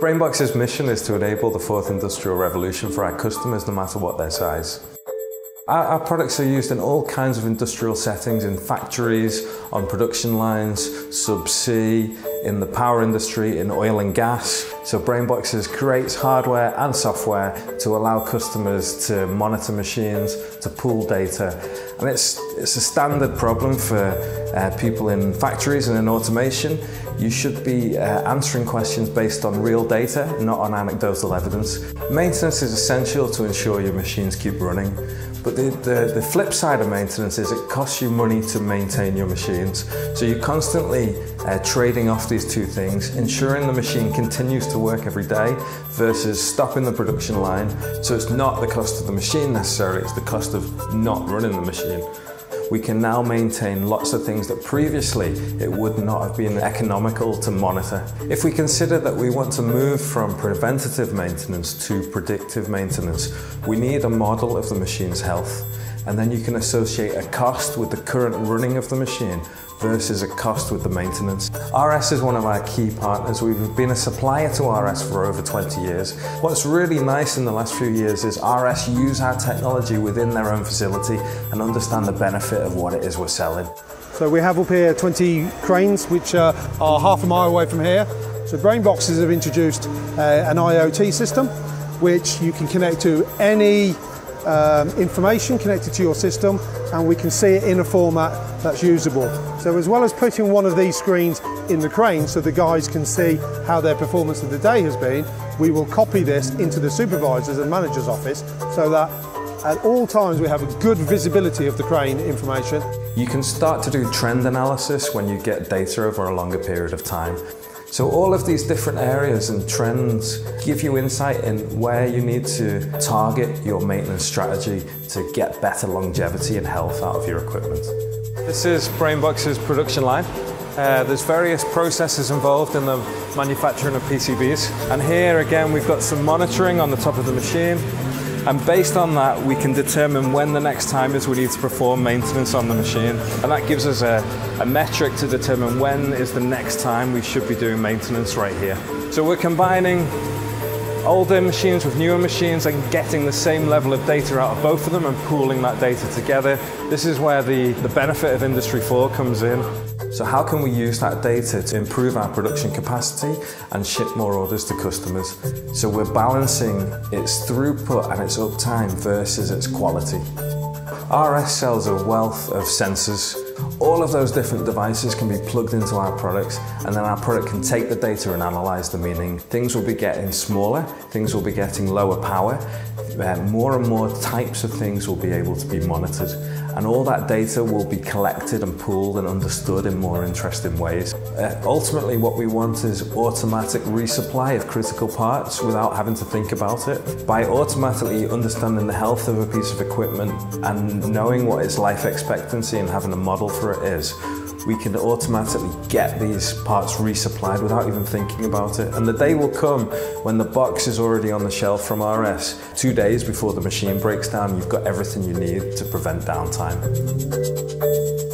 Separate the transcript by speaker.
Speaker 1: Brainboxes' mission is to enable the fourth industrial revolution for our customers, no matter what their size. Our, our, products are used in all kinds of industrial settings, in factories, on production lines, subsea, in the power industry, in oil and gas. So Brainboxes creates hardware and software to allow customers to monitor machines, to pool data. And it's, it's a standard problem for uh, people in factories and in automation. You should be uh, answering questions based on real data, not on anecdotal evidence. Maintenance is essential to ensure your machines keep running. But the, the, the, flip side of maintenance is it costs you money to maintain your machines. So you're constantly uh, trading off these two things, ensuring the machine continues to work every day versus stopping the production line. So it's not the cost of the machine necessarily, it's the cost of not running the machine we can now maintain lots of things that previously it would not have been economical to monitor. If we consider that we want to move from preventative maintenance to predictive maintenance, we need a model of the machine's health and then you can associate a cost with the current running of the machine versus a cost with the maintenance. RS is one of our key partners. We've been a supplier to RS for over 20 years. What's really nice in the last few years is RS use our technology within their own facility and understand the benefit of what it is we're selling.
Speaker 2: So we have up here 20 cranes which uh, are half a mile away from here. So Brainboxes have introduced uh, an IoT system which you can connect to any um, information connected to your system and we can see it in a format that's usable. So as well as putting one of these screens in the crane so the guys can see how their performance of the day has been, we will copy this into the supervisor's and manager's office so that at all times we have a good visibility of the crane information.
Speaker 1: You can start to do trend analysis when you get data over a longer period of time. So all of these different areas and trends give you insight in where you need to target your maintenance strategy to get better longevity and health out of your equipment. This is Brainboxes' production line. Uh, there's various processes involved in the manufacturing of PCBs. And here again, we've got some monitoring on the top of the machine. And based on that, we can determine when the next time is we need to perform maintenance on the machine. And that gives us a, a metric to determine when is the next time we should be doing maintenance right here. So we're combining older machines with newer machines and getting the same level of data out of both of them and pooling that data together. This is where the, the benefit of Industry 4 comes in. So how can we use that data to improve our production capacity and ship more orders to customers? So we're balancing its throughput and its uptime versus its quality. RS sells a wealth of sensors. All of those different devices can be plugged into our products and then our product can take the data and analyze the meaning. Things will be getting smaller, things will be getting lower power, uh, more and more types of things will be able to be monitored and all that data will be collected and pooled and understood in more interesting ways. Uh, ultimately what we want is automatic resupply of critical parts without having to think about it. By automatically understanding the health of a piece of equipment and knowing what its life expectancy and having a model for it is, we can automatically get these parts resupplied without even thinking about it. And the day will come when the box is already on the shelf from RS. Two days before the machine breaks down, you've got everything you need to prevent downtime.